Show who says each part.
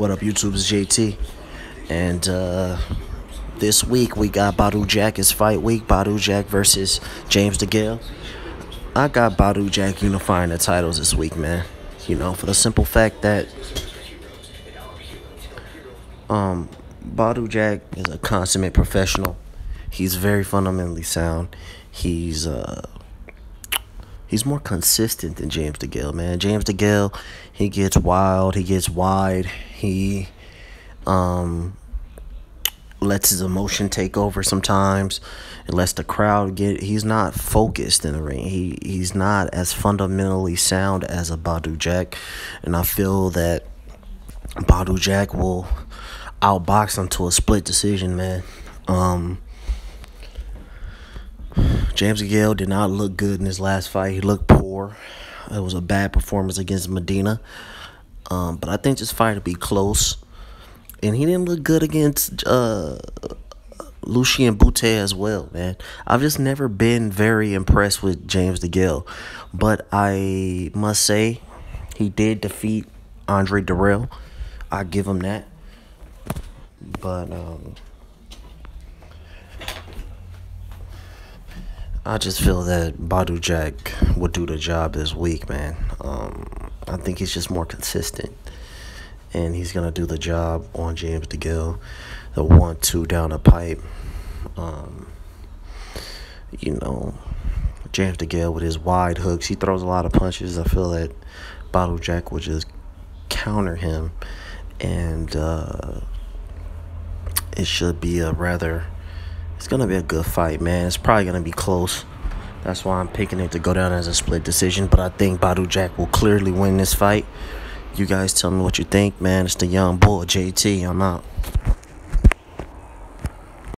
Speaker 1: What up, YouTube? It's JT. And uh, this week we got Badou Jack. It's fight week. Badou Jack versus James DeGale. I got Badou Jack unifying the titles this week, man. You know, for the simple fact that um, Badou Jack is a consummate professional. He's very fundamentally sound. He's uh he's more consistent than James DeGale, man. James DeGale, he gets wild, he gets wide, he um lets his emotion take over sometimes. It lets the crowd get he's not focused in the ring. He he's not as fundamentally sound as a Badou Jack. And I feel that Badou Jack will outbox him to a split decision, man. Um James Gale did not look good in his last fight. He looked poor. It was a bad performance against Medina. Um, but I think this fight will be close. And he didn't look good against uh, Lucian Bute as well, man. I've just never been very impressed with James DeGale. But I must say, he did defeat Andre Dirrell. I give him that. But um, I just feel that Badou Jack would do the job this week, man. Um, I think he's just more consistent. And he's going to do the job on James DeGale. The one, two down the pipe. Um, you know, James DeGale with his wide hooks. He throws a lot of punches. I feel that Badou Jack would just counter him. And uh, it should be a rather it's gonna be a good fight, man. It's probably gonna be close. That's why I'm picking it to go down as a split decision. But I think Badou Jack will clearly win this fight. You guys tell me what you think, man. It's the young boy, JT. I'm out.